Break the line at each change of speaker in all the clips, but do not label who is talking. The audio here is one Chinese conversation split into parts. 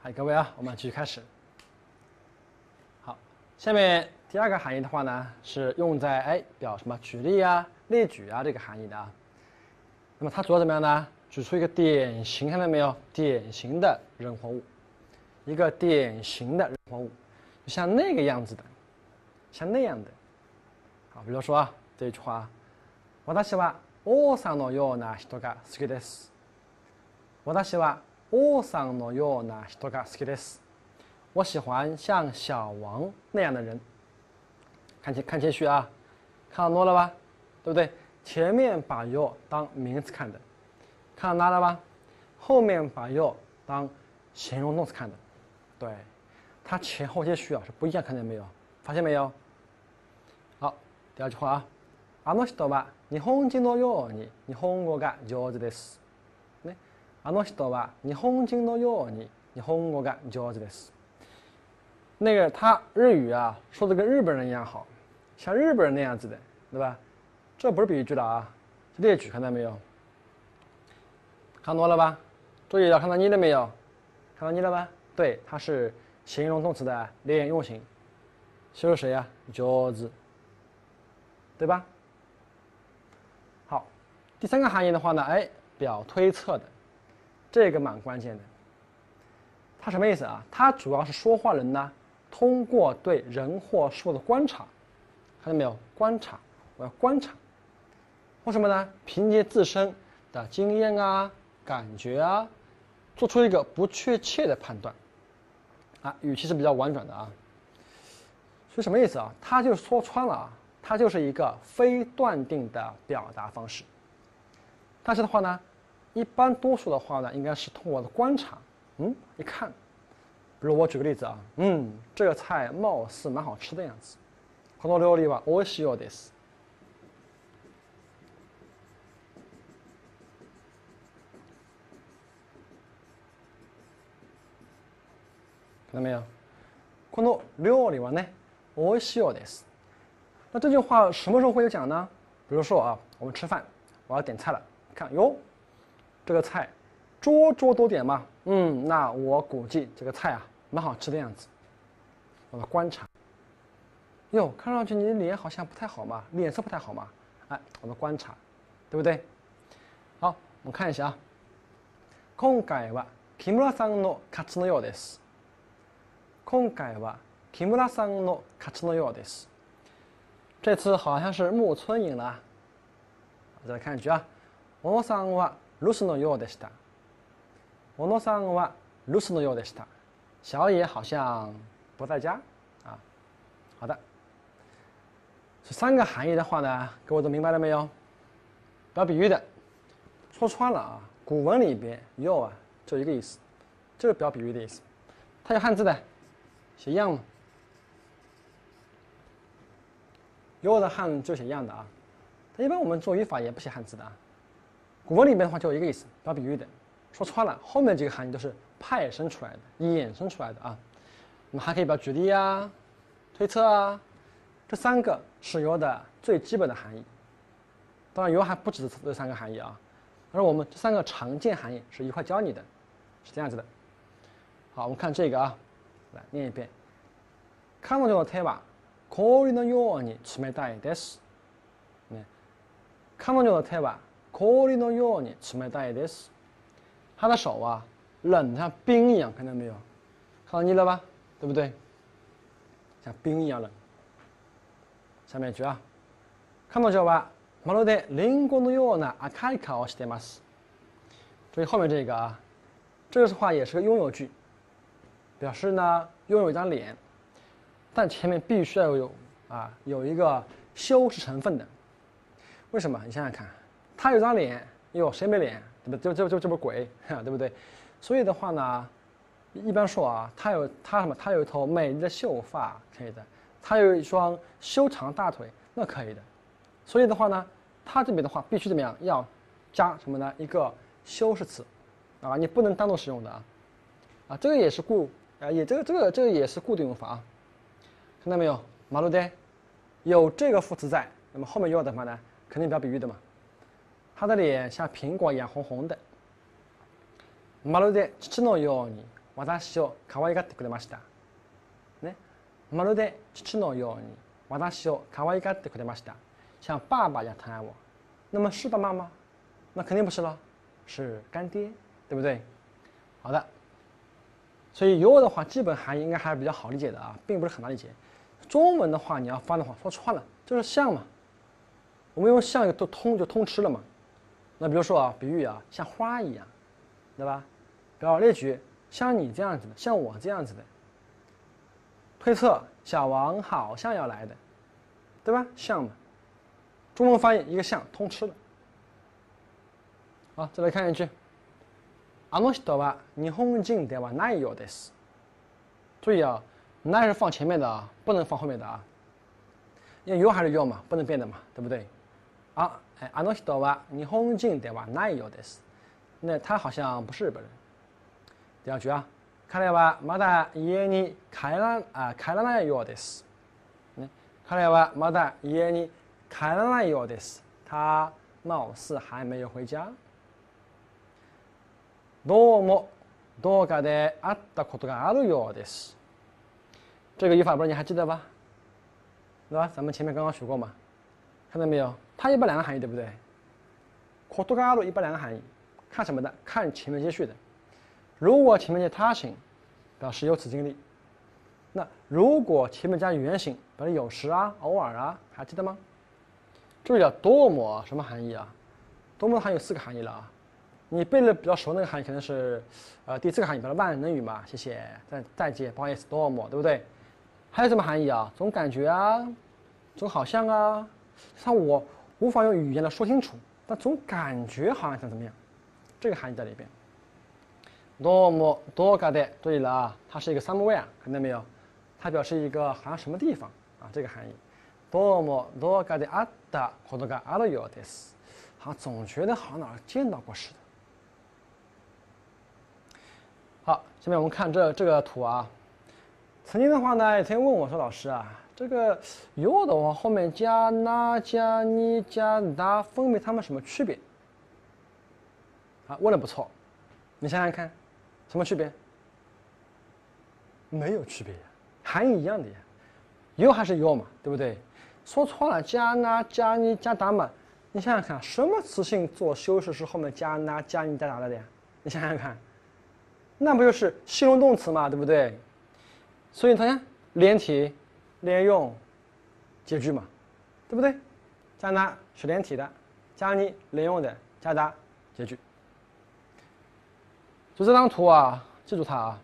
嗨，各位啊，我们继续开始。好，下面第二个含义的话呢，是用在哎表什么举例啊、列举啊这个含义的啊。那么它主要怎么样呢？举出一个典型，看到没有？典型的人或物，一个典型的人或物，就像那个样子的，像那样的。好，比如说啊，这一句话：私は王さんのような人が好きです。私は 王さんのような人が好きです。我喜欢像小王那样的人。看前看前序啊，看到多了吧？对不对？前面把 you 当名词看的。看到哪了吧？后面把 you 当形容动词看的，对，它前后接序啊是不一样，看见没有？发现没有？好，第二句话啊，あの人は日本人のように日本語が上手です。 ね、あの人は日本人のように日本語が上手です。那个他日语啊说的跟日本人一样好，像日本人那样子的，对吧？这不是比喻句了啊，是列举，看到没有？看多了吧？注意了，看到你了没有？看到你了吧？对，它是形容动词的连用型，修谁呀？脚子，对吧？好，第三个含义的话呢，哎，表推测的， 这个蛮关键的。它什么意思啊？它主要是说话人呢，通过对人或事物的观察，看到没有？观察，我要观察，为什么呢？凭借自身的经验啊。感觉啊，做出一个不确切的判断，啊，语气是比较婉转的啊。所以什么意思啊？他就说穿了啊，它就是一个非断定的表达方式。但是的话呢，一般多数的话呢，应该是通过的观察，嗯，一看，比如我举个例子啊，嗯，这个菜貌似蛮好吃的样子。很多料理吧，我喜欢的是。看到没有？この料理はね、美味しいです。那这句话什么时候会有讲呢？比如说啊，我们吃饭，我要点菜了，看哟， 这个菜桌桌都点嘛，嗯，那我估计这个菜啊蛮好吃的样子。我们观察，哟，看上去你的脸好像不太好嘛，脸色不太好嘛，哎，我们观察，对不对？好，我们看一下啊。今回は木村さんの勝ちのようです。今回は木村さんの勝ちのようです。这次好像是木村赢了。再来看一句啊，小野さんは 留守のようでした。小野さんは留守のようでした。小野好像不在家啊。好的，这三个含义的话呢，各位都明白了没有？表比喻的，说穿了啊，古文里边“又”啊，就一个意思，就是表比喻的意思。它有汉字的。写样嘛，有的汉就写样的啊。一般我们做语法也不写汉字的啊。 古文里面的话就一个意思，表比喻的。说穿了，后面几个含义都是派生出来的、衍生出来的啊。我们还可以表举例啊、推测啊，这三个是有的最基本的含义。当然，有还不止这三个含义啊。而我们这三个常见含义是一块教你的，是这样子的。好，我们看这个啊。来念一遍。彼女の手は氷のように冷たいです。ね、彼女の手は 氷のように冷たいです。他的手啊，冷像冰一样，看到没有？看到你了吧？对不对？像冰一样冷。下面一句啊，彼女はまるでリンゴのような赤い顔をしてます。注意后面这个啊，这个话也是个拥有句。表示呢，拥有一张脸，但前面必须要有啊，有一个修饰成分的。为什么？你想想看， 他有张脸，哟，谁没脸？对不？就就就这不鬼，对不对？所以的话呢，一般说啊，他有他什么？他有一头美丽的秀发，可以的；他有一双修长大腿，那可以的。所以的话呢，他这边的话必须怎么样？要加什么呢？一个修饰词，啊，你不能单独使用的啊，啊，这个也是固。啊，也这个这个这个也是固定用法啊，看到没有？马路的有这个副词在，那么后面用的话呢，肯定表比喻的嘛。他的脸像苹果一样红红的。马路的，父のように 私を可愛がってくれました。ね，まるで父のように私を可愛がってくれました，像爸爸一样疼爱我。那么是爸妈吗？那肯定不是了，是干爹，对不对？好的。所以有的话，基本含义应该还是比较好理解的啊，并不是很难理解。中文的话，你要翻的话，说穿了就是像嘛。我们用像都通就通吃了嘛。 那比如说啊，比喻啊，像花一样，对吧？表列举像你这样子的，像我这样子的。推测小王好像要来的，对吧？像嘛。中文翻译一个像通吃了。好，再来看一句。あの人は日本人ではないようです。注意啊，那是放前面的啊，不能放后面的啊。因为有还是有嘛，不能变的嘛，对不对？啊， あの人は日本人ではないようです。那他好像不是日本人。第二句啊，彼はまだ家に帰らあ帰らないようです。ね、彼はまだ家に帰らないようです。他貌似还没有回家。どうも動画で会ったことがあるようです。这个语法不知道你还记得吧？对吧？咱们前面刚刚学过嘛，看到没有？它一般两个含义，对不对？ことがある一般两个含义，看什么的？看前面接续的。如果前面接他形，表示有此经历；那如果前面加原形，表示有时啊、偶尔啊，还记得吗？注意啊，多么什么含义啊？多么含有四个含义了啊！你背的比较熟那个含义可能是，呃，第四个含义，比如万能语嘛，谢谢，再再见，不好意思，多么，对不对？还有什么含义啊？总感觉啊，总好像啊， 像我无法用语言来说清楚，但总感觉好像想怎么样，这个含义在里边。多么多嘎的，注意了啊，它是一个 somewhere，看到没有？它表示一个好像什么地方啊，这个含义。多么多嘎的あったことがあるようです，好，总觉得好像哪儿见到过似的。好，下面我们看这这个图啊。曾经的话呢，有同学问我说：“老师啊， 这个有的话后面加那加你加哒，分别它们什么区别？”啊，问的不错。你想想看，什么区别？没有区别呀，含义一样的呀。有还是有嘛，对不对？说错了，加那加你加哒嘛。你想想看，什么词性做修饰是后面加那加你加哒来的呀？你想想看。那不就是形容动词嘛，对不对？所以它看连体、连用、结句嘛，对不对？加拿是连体的，加你连用的，加达结句。就这张图啊，记住它啊，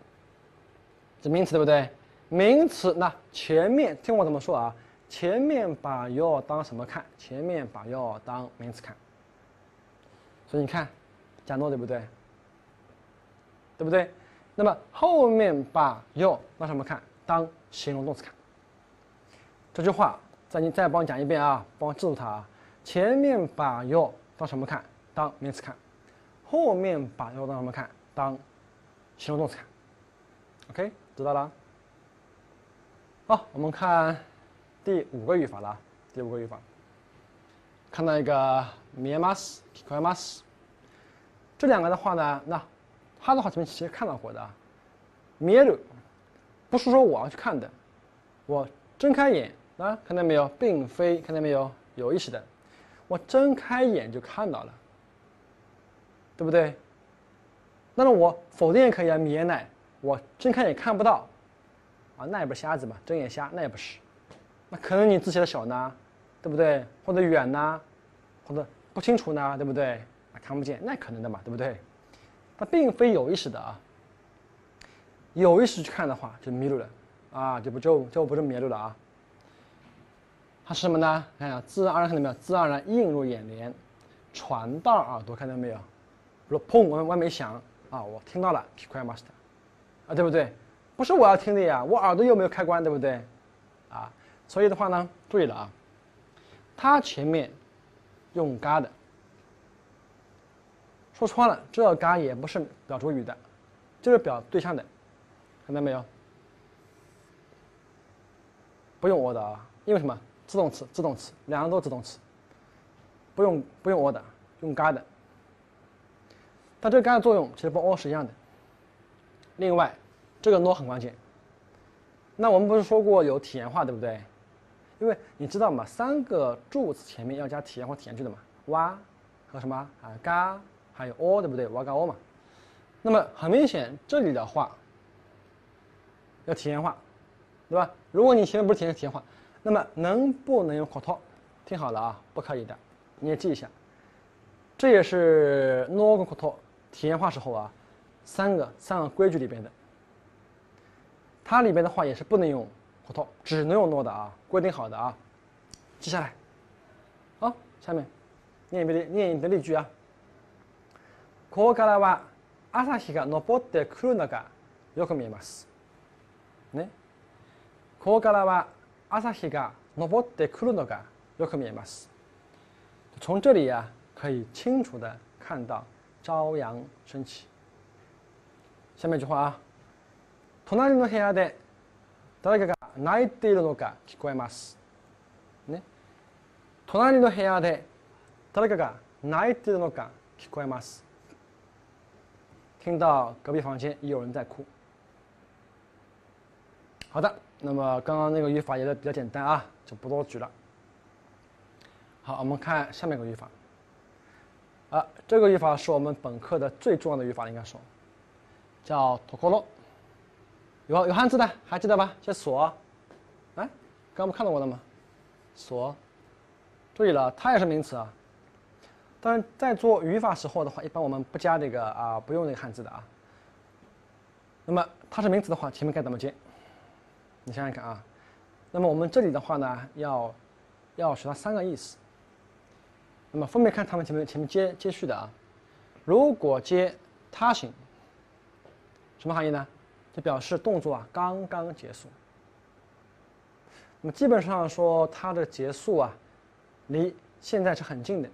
这名词对不对？名词那前面听我怎么说啊？前面把要当什么看？前面把要当名词看。所以你看，加诺对不对？对不对？那么后面把要当什么看？当形容动词看。这句话再你再帮我讲一遍啊，帮我记住它啊。前面把要当什么看？当名词看。后面把要当什么看？当形容动词看。OK，知道了。好，我们看第五个语法了。第五个语法，看到一个 miamas、kikomas，这两个的话呢，那。他的话前面其实看到过的啊，灭了，不是说我要去看的，我睁开眼啊，看到没有，并非看到没有有意识的，我睁开眼就看到了，对不对？那么我否定也可以啊，灭奶，我睁开眼看不到，啊，那也不是瞎子吧？睁眼瞎那也不是，那可能你字写的小呢，对不对？或者远呢，或者不清楚呢，对不对？啊，看不见，那可能的嘛，对不对？它并非有意识的啊，有意识去看的话就迷路了，啊，就不就就不是迷路了啊。它是什么呢？看下自然而然看到没有？自然而然映入眼帘，传到耳朵看到没有？比如砰，我我没响啊，我听到了 quite master，啊，对不对？不是我要听的呀，我耳朵又没有开关，对不对？啊，所以的话呢，注意了啊，它前面用嘎的。说穿了，这嘎也不是表主语的，就是表对象的，看到没有？不用我的啊，因为什么？自动词，自动词，两个都自动词，不用不用我的，用嘎的。但这个嘎的作用其实跟 all 是一样的。另外，这个 no 很关键。那我们不是说过有体验化，对不对？因为你知道嘛，三个助词前面要加体验或体验句的嘛，哇和什么啊嘎，还有 o，对不对？哇嘎 o 嘛。那么很明显，这里的话要体验化，对吧？如果你前面不是体言体验化，那么能不能用 koto？听好了啊，不可以的，你也记一下。这也是 no 跟 koto 体验化时候啊，三个三个规矩里边的。它里边的话也是不能用 koto，只能用 no 的啊，规定好的啊，记下来。好，下面念一遍念一遍例句啊。ここからは朝日が昇ってくるのがよく見えます。ね。ここからは 朝日が昇ってくるのがよく見えます。从这里呀。可以清楚的看到朝阳升起。下面一句话啊，隣の部屋で誰かが泣いているのが聞こえます。ね、隣の部屋で誰かが泣いているのが聞こえます。听到隔壁房间有人在哭。好的，那么刚刚那个语法也是比较简单啊，就不多举了。好，我们看下面一个语法。啊，这个语法是我们本课的最重要的语法，应该说，叫 tokoro。有有汉字的还记得吧？写锁，哎，刚不看到过了吗？锁，注意了，它也是名词啊。但是在做语法时候的话，一般我们不加这个啊，不用那个汉字的啊。那么它是名词的话，前面该怎么接？你想想看啊。那么我们这里的话呢，要要学它三个意思。那么分别看他们前面前面接接续的啊，如果接他行，什么含义呢？就表示动作啊刚刚结束。那么基本上说它的结束啊，离现在是很近的。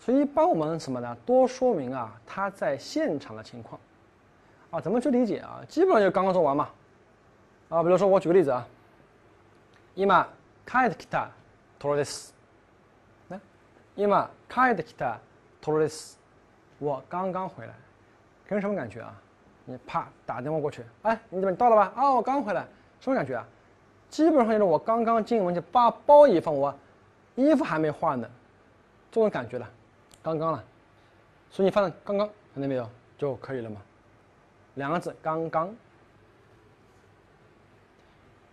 所以一般我们什么呢？多说明啊他在现场的情况。啊，怎么去理解啊？基本上就刚刚做完嘛。啊，比如说我举个例子啊，今帰ってきたところです。今帰ってきたトロです。我刚刚回来，给人什么感觉啊？你啪打电话过去，哎，你怎么到了吧？啊，我刚回来，什么感觉啊？基本上就是我刚刚进门就把包一放，我衣服还没换呢，这种感觉了，刚刚了。所以你放刚刚看到没有就可以了嘛？两个字刚刚。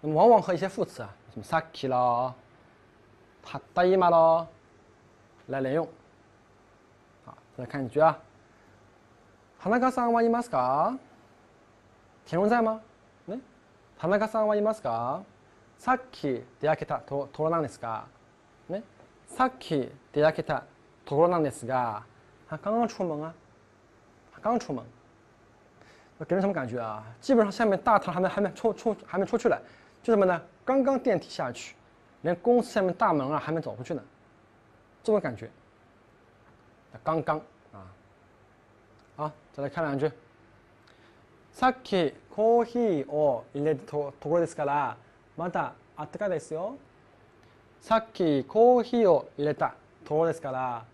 那么往往和一些副词啊，什么さっき咯，たった今咯。来连用。好，再来看一句啊。田中さんはいますか？田中在吗？ね。田中さんはいますか？さっき出かけたところなんですが、ね。さっき出かけたところなんですが，他刚刚出门啊，他刚出门。给人什么感觉啊？基本上下面大堂还没还没出出还没出去了， 就什么呢？刚刚电梯下去，连公司下面大门啊还没走出去呢。这种感觉，刚刚啊，好，再来看两句。さっきコーヒーを入れたところですから、まだあったかいですよ。さっきコーヒーを入れたところですから、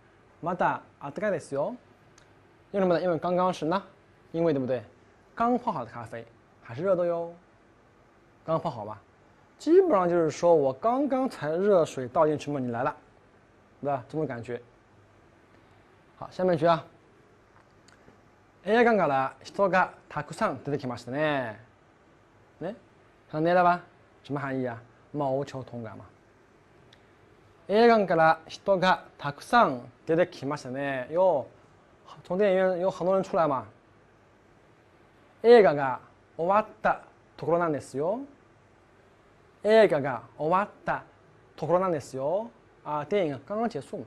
まだあったかいですよ。为什么呢？因为刚刚是呢，因为对不对？刚泡好的咖啡还是热的哟。 刚泡好吧？基本上就是说我刚刚才热水倒进去嘛，你来了。对吧？这种感觉。好，下面一句啊。映画館から人がたくさん出てきましたね。ね？看到了吧？什么含义啊？毛球同感嘛。映画館から人がたくさん出てきましたね。哟，从电影院有很多人出来嘛。映画が終わったところなんですよ。映画が終わったところなんですよ。啊，电影刚刚结束嘛，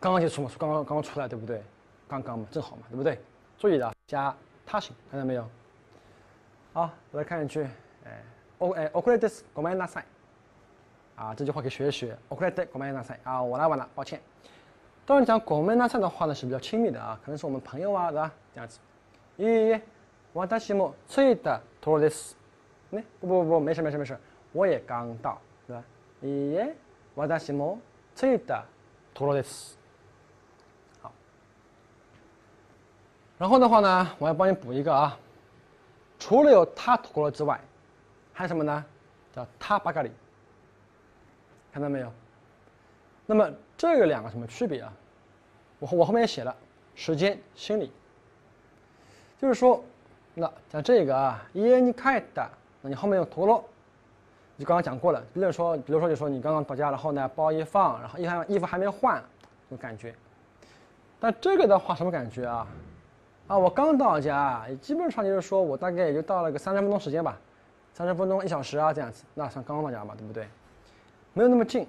刚刚结束嘛，刚刚刚刚出来，对不对？刚刚嘛，正好嘛，对不对？注意的，加他形，看到没有？好，来看一句，哎，お哎おこれですごめんなさい。啊，这句话可以学一学。おこれでごめんなさい。啊，我来晚了，抱歉。当然讲ごめんなさい的话呢是比较亲密的啊，可能是我们朋友啊，对吧？这样子。いいえ、私も着いたところです。ね，不不不，没事没事没事， 我也刚到，对吧？いいえ。私も着いたところです。好，然后的话呢，我要帮你补一个啊。 除了有他ところ之外，还有什么呢？叫他ばかり。看到没有？那么这个两个什么区别啊？我我后面也写了，时间、心理。就是说，那像这个啊，家に帰った，那你后面用ところ， 就刚刚讲过了。比如说，比如说就说你刚刚到家，然后呢包一放，然后衣服衣服还没换，这种感觉。但这个的话什么感觉啊？啊，我刚到家，基本上就是说我大概也就到了个三十分钟时间吧，三十分钟一小时啊这样子，那算刚刚到家嘛，对不对？没有那么近。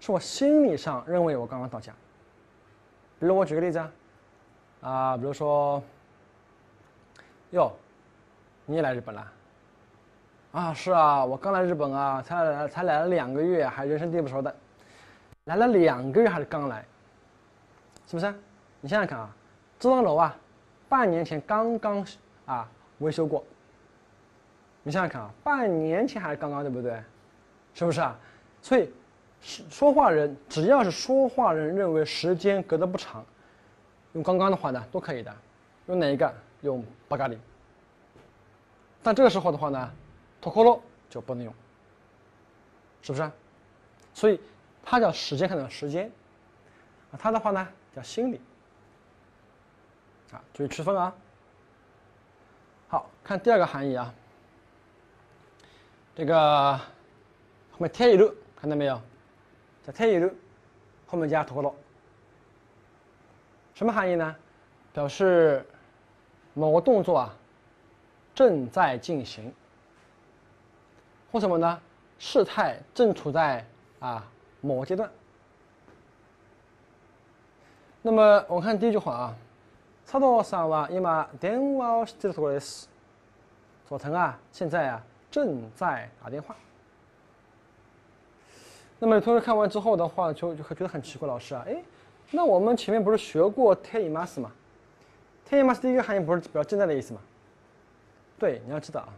是我心理上认为我刚刚到家。比如我举个例子啊，啊，比如说，哟，你也来日本了？啊，是啊，我刚来日本啊，才来才来了两个月，还人生地不熟的，来了两个月还是刚来，是不是？你想想看啊，这栋楼啊，半年前刚刚啊维修过。你想想看啊，半年前还是刚刚，对不对？是不是啊？所以。说话人只要是说话人认为时间隔得不长，用刚刚的话呢都可以的，用哪一个？用巴嘎里。但这个时候的话呢，托克罗就不能用，是不是？所以它叫时间，看到时间，啊，它的话呢叫心理，啊，注意区分啊。好看第二个含义啊，这个后面贴一路，看到没有？太一路后面加托罗，什么含义呢？表示某个动作啊正在进行，或什么呢？事态正处在啊某个阶段。那么我们看第一句话啊，佐藤さんは今電話をしているところです。佐藤啊，现在啊正在打电话。那么同学看完之后的话，就就会觉得很奇怪，老师啊，哎，那我们前面不是学过 t e m a s 吗 t e m a s 第一个含义不是表正在的意思吗？对，你要知道啊，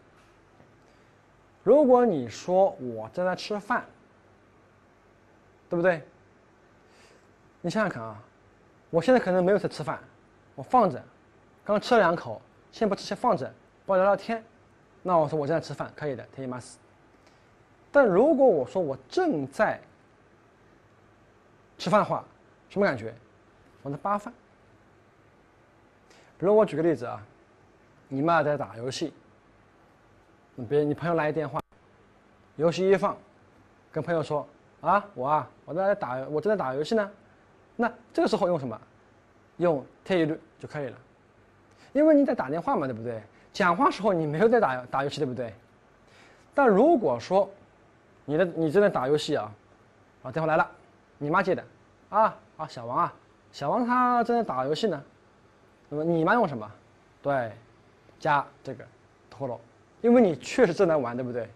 如果你说我正在吃饭，对不对？你想想看啊，我现在可能没有在吃饭，我放着，刚吃了两口，先不吃，先放着，帮我聊聊天，那我说我正在吃饭，可以的 t e m a s 但如果我说我正在吃饭的话，什么感觉？我在扒饭。比如我举个例子啊，你妈在打游戏，别你朋友来一电话，游戏一放，跟朋友说啊，我啊，我在打，我正在打游戏呢。那这个时候用什么？用 “te” 就可以了，因为你在打电话嘛，对不对？讲话时候你没有在打打游戏，对不对？但如果说你的你正在打游戏啊，啊电话来了，你妈接的，啊啊小王啊，小王他正在打游戏呢，那么你妈用什么？对，加这个托罗，因为你确实正在玩，对不对？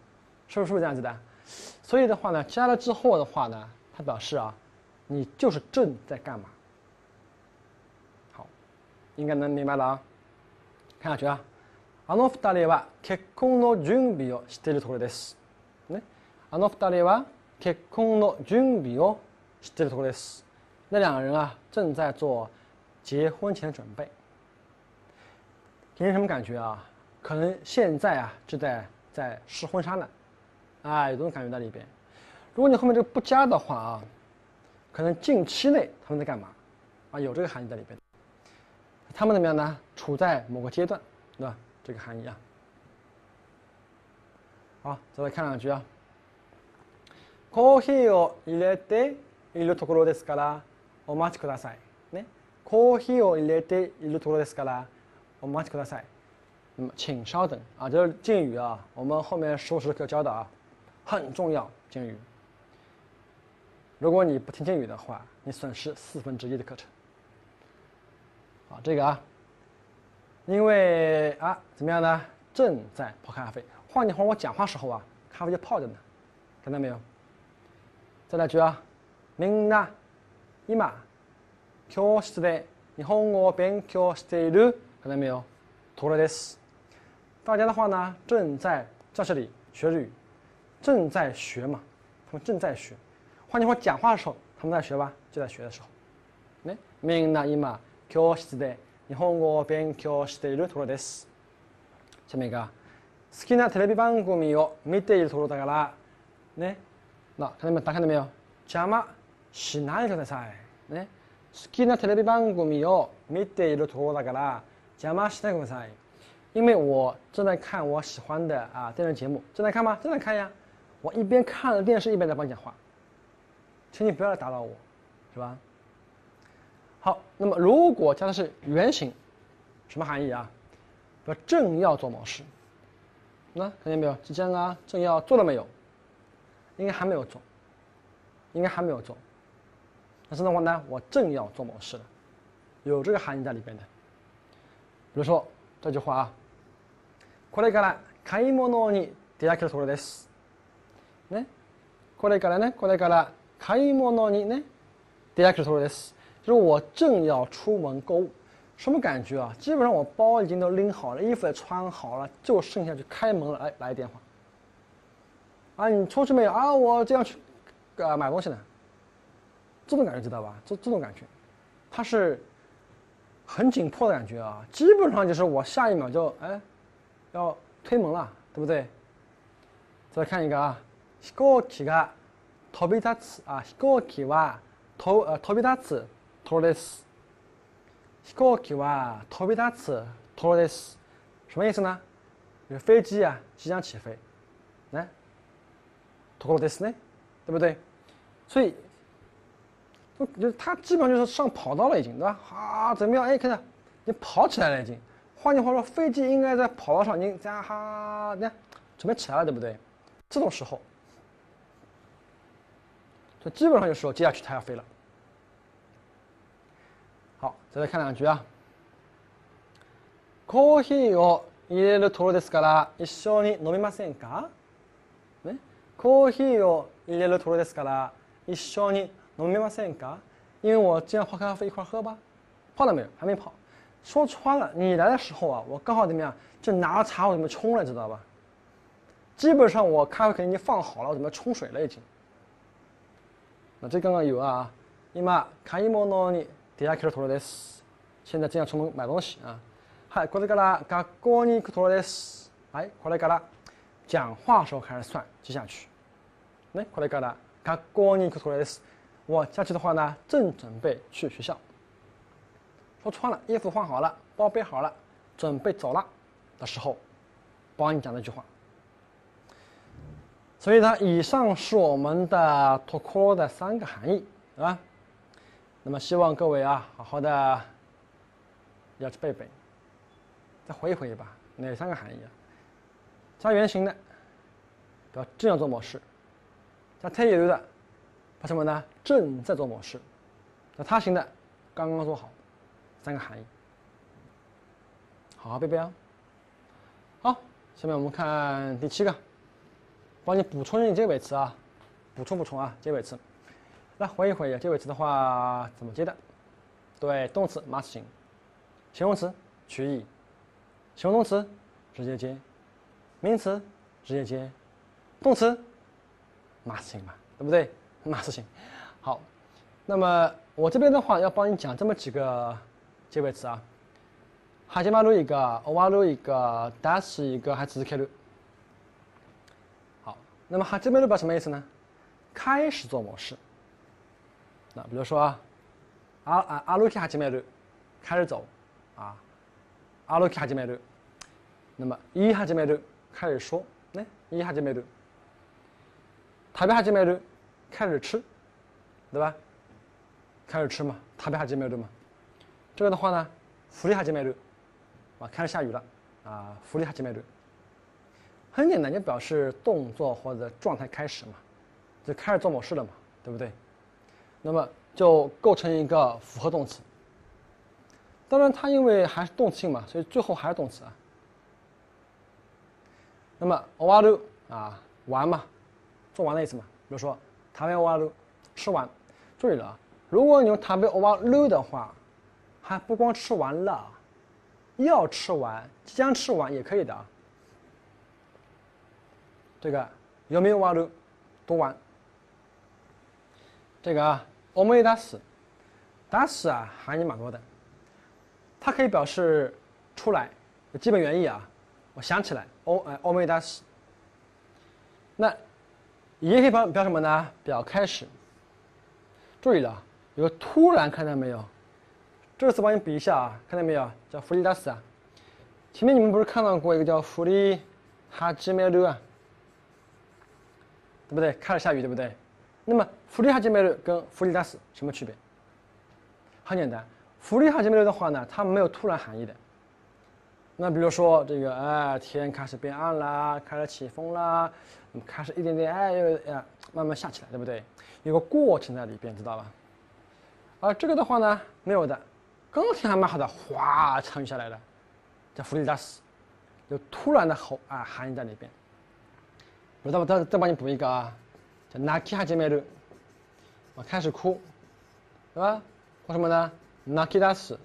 是不是是不是这样子的？所以的话呢，加了之后的话呢，它表示啊，你就是正在干嘛？好，应该能明白了啊。看下去啊，あの二人は結婚の準備をしているところです。あの二人は結婚の準備をしているところです。那两个人啊，正在做结婚前的准备。给人什么感觉啊？ 可能现在啊，就在在试婚纱呢，啊，有这种感觉在里边。如果你后面这个不加的话啊，可能近期内他们在干嘛？啊，有这个含义在里边。他们怎么样呢？处在某个阶段，对吧？这个含义啊。好，再来看两句啊。コーヒーを入れているところですからお待ちください。ね、コーヒーを入れているところですからお待ちください。 那么，请稍等啊，这是敬语啊，我们后面时时刻教的啊，很重要敬语。如果你不听敬语的话，你损失四分之一的课程。好，这个啊，因为啊，怎么样呢？正在泡咖啡，换句话我讲话时候啊，咖啡就泡着呢，看到没有？再来句啊，みんな今教室で日本語を勉強している看到没有？ところです。 大家的话呢，正在教室里学日语，正在学嘛，他们正在学。换句话讲话的时候，他们在学吧？就在学的时候。ね、みんな今教室で日本語を勉強しているところです。下面一个。好きなテレビ番組を見ているところだからね那看到没有？大家看到没有？邪魔しないでください。ね。好きなテレビ番組を見ているところだから邪魔しないでください。因为我正在看我喜欢的啊电视节目，正在看吗？正在看呀。我一边看着电视一边在帮你讲话，请你不要来打扰我，是吧？好，那么如果加的是原型，什么含义啊？说正要做某事，那看见没有？即将啊，正要做了没有？应该还没有做，应该还没有做。但是的话呢，我正要做某事了，有这个含义在里边的。比如说这句话啊。これから買い物に出かけるところです。ね。これからね、これから買い物にね出かけるところです。就是我正要出门购物，什么感觉啊？基本上我包已经都拎好了，衣服也穿好了，就剩下去开门了。来，来电话。啊，你出去没有啊？我这样去，呃，买东西呢。这种感觉知道吧？这这种感觉，它是很紧迫的感觉啊。基本上就是我下一秒就哎。 要推门了，对不对？再看一个啊，飛行機が飛び立つ啊，飛行機は飛呃飛び立つとです。飛行機は飛び立つとです。什么意思呢？就是飞机啊即将起飞，来，ところですね，对不对？所以，就就它基本上就是上跑道了已经，对吧？啊，怎么样？哎，看到你跑起来了已经。 换句话说，飞机应该在跑道上，你这样哈，你看准备起来了，对不对？这种时候，就基本上有时候接下去它要飞了。好，再来看两句啊。コーヒーを入れるところですから一緒に飲みませんか？ね、コーヒーを入れるところですから一緒に飲みませんか？因为我这样泡咖啡一块喝吧。泡了没有？还没泡。 说穿了，你来的时候啊，我刚好怎么样，就拿着茶我准备冲了，知道吧？基本上我咖啡肯定已经放好了，我准备冲水了已经。那这刚刚有啊，今買い物に出かけるところです。现在正要出门买东西啊。はい、これから学校に行くところです。はい、これから讲话时候开始算，接下去。ね、これから学校に行くところです。我下去的话呢，正准备去学校。 说穿了，衣服换好了，包背好了，准备走了的时候，帮你讲那句话。所以呢，以上是我们的托库的三个含义，对吧？那么希望各位啊，好好的要去背背，再回忆回忆吧。哪三个含义啊？加原形的，表正要做某事；加特有的，表什么呢？正在做某事；那他形的，刚刚做好。三个含义，好好背背啊。好，下面我们看第七个，帮你补充一结尾词啊，补充补充啊，结尾词。来回忆回忆，结尾词的话怎么接的？对，动词 must 形，形容词取意，形容词直接接，名词直接接，动词 must 形嘛，对不对？must 形。好，那么我这边的话要帮你讲这么几个。结尾词啊，始まる一个，終わる一个，出す一个，还続ける。好，那么始まる表什么意思呢？开始做某事。那比如说啊，ああ歩き始める，开始走啊，歩き始める。那么言い始める，开始说，ね、言い始める。食べ始める，开始吃，对吧？开始吃嘛，食べ始める嘛。 这个的话呢，福利哈吉梅鲁，啊，开始下雨了，啊，福利哈吉梅鲁，很简单，就表示动作或者状态开始嘛，就开始做某事了嘛，对不对？那么就构成一个复合动词。当然，它因为还是动词性嘛，所以最后还是动词啊。那么おわる啊，完嘛，做完的意思嘛。比如说食べ終わる，吃完。注意了啊，如果你用食べ終わる的话。 还不光吃完了，要吃完，即将吃完也可以的。这个有没有完了？读完。这个啊，我们打死，打死啊，含义蛮多的。它可以表示出来，基本原意啊，我想起来，欧哎欧美达斯。那也可以表表什么呢？表开始。注意了，有个突然，看到没有？这次帮你比一下啊，看到没有？叫弗里达斯啊。前面你们不是看到过一个叫弗里哈基梅鲁啊？对不对？开始下雨，对不对？那么弗里哈基梅鲁跟弗里达斯什么区别？很简单，弗里哈基梅鲁的话呢，它没有突然含义的。那比如说这个，哎，天开始变暗啦，开始起风啦，开始一点点，哎，又呀，慢慢下起来，对不对？有个过程在里边，知道吧？而这个的话呢，没有的，刚天还蛮好的，哗，场雨下来了，叫弗里达斯，就突然的吼啊含义在里边。我再再再帮你补一个啊，叫纳基哈杰梅鲁，我开始哭，对吧？哭什么呢？纳基达斯。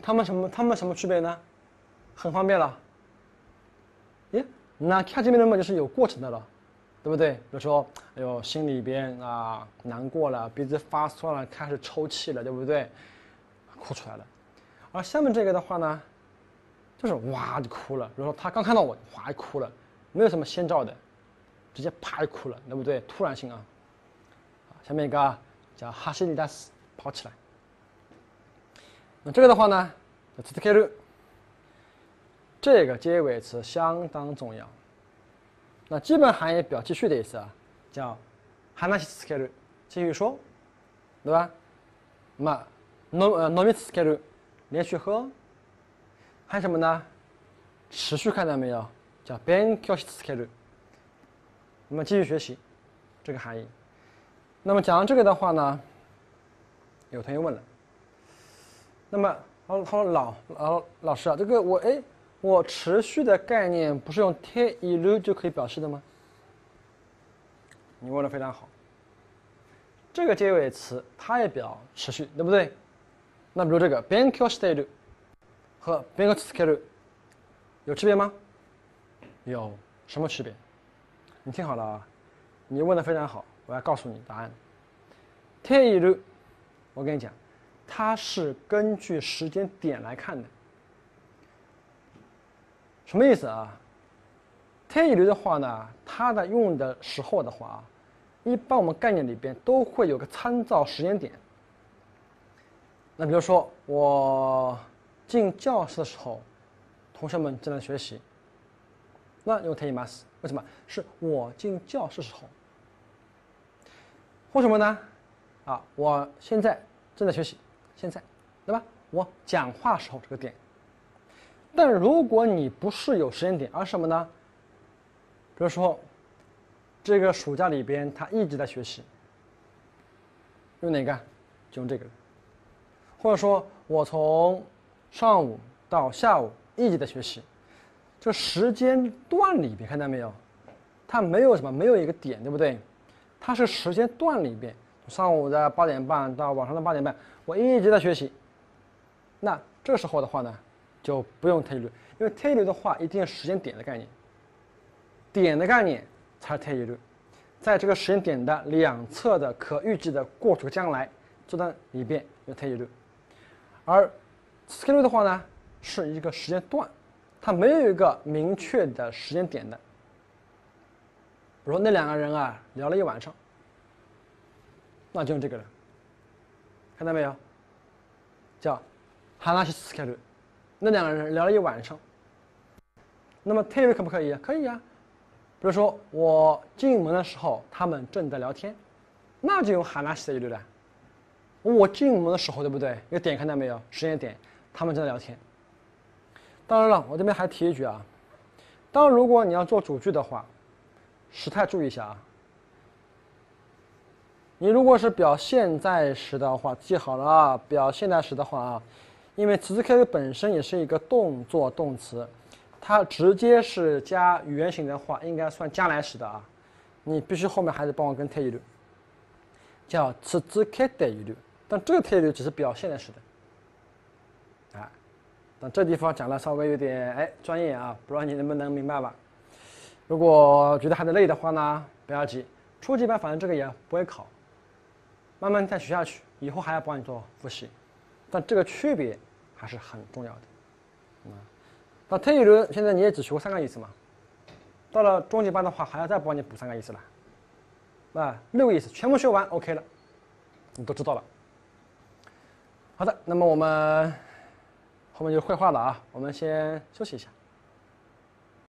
他们什么？他们什么区别呢？很方便了。耶，那看这边的嘛，就是有过程的了，对不对？比如说，哎呦，心里边啊难过了，鼻子发酸了，开始抽泣了，对不对？哭出来了。而下面这个的话呢，就是哇就哭了。比如说他刚看到我，哗哭了，没有什么先兆的，直接啪就哭了，对不对？突然性啊。下面一个叫哈西里达斯，跑起来。那这个的话呢，続ける，这个结尾词相当重要。那基本含义表继续的意思啊，叫話し続ける，继续说，对吧？那 飲呃飲み続ける，连续喝。还有什么呢？持续看到没有？叫勉強し続ける。那么继续学习，这个含义。那么讲到这个的话呢，有同学问了。那么，他说老老老师啊，这个我哎，我持续的概念不是用 te ilu 就可以表示的吗？你问的非常好。这个结尾词它也表持续，对不对？ 那比如这个 benkyou stay 和 benkyou stay 有区别吗？有什么区别？你听好了啊，你问的非常好，我要告诉你答案。te ilu，我跟你讲。它是根据时间点来看的，什么意思啊？特异流的话呢，它的用的时候的话，一般我们概念里边都会有个参照时间点。那比如说我进教室的时候，同学们正在学习，那用特异 mas，为什么？是我进教室时候。或什么呢？啊，我现在正在学习。现在，对吧？我讲话时候这个点。但如果你不是有时间点，而什么呢？比如说，这个暑假里边他一直在学习，用哪个？就用这个。或者说我从上午到下午一直在学习，这时间段里边看到没有？它没有什么，没有一个点，对不对？它是时间段里边。上午的八点半到晚上的八点半，我一直在学习。那这时候的话呢，就不用特异律，因为特异律的话一定是时间点的概念，点的概念才是特异律，在这个时间点的两侧的可预计的过去将来这段里边有特异律，而 schedule 的话呢是一个时间段，它没有一个明确的时间点的。比如说那两个人啊聊了一晚上。那就用这个了，看到没有？叫哈拉西斯凯鲁，那两个人聊了一晚上。那么特约可不可以？可以啊。比如说我进门的时候，他们正在聊天，那就用哈拉西的语了。我进门的时候，对不对？一个点看到没有？时间点，他们正在聊天。当然了，我这边还提一句啊，当如果你要做主句的话，时态注意一下啊。你如果是表现在时的话，记好了啊！表现在时的话啊，因为词 K 本身也是一个动作动词，它直接是加原形的话，应该算将来时的啊。你必须后面还得帮我跟特异律，叫词 K 的语律，但这个推流只是表现的似的。但这地方讲的稍微有点哎专业啊，不知道你能不能明白吧？如果觉得还得累的话呢，不要急，初级班反正这个也不会考，慢慢再学下去，以后还要帮你做复习，但这个区别还是很重要的。嗯，那推流现在你也只学过三个意思嘛，到了中级班的话还要再帮你补三个意思了，啊，六个意思全部学完，OK 了，你都知道了。好的那么我们后面就绘画了啊我们先休息一下。